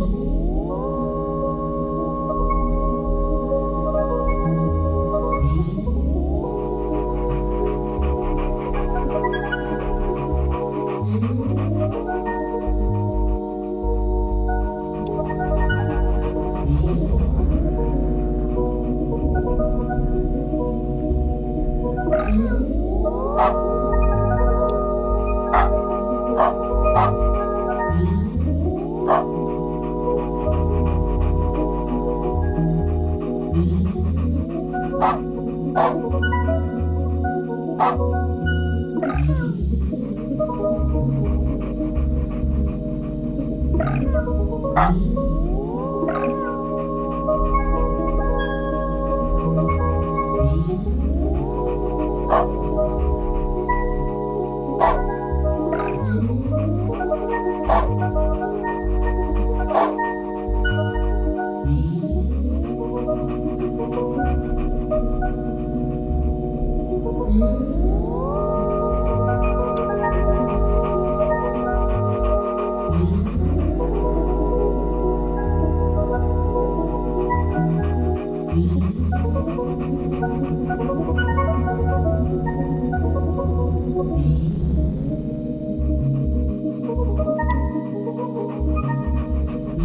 Oh. ạ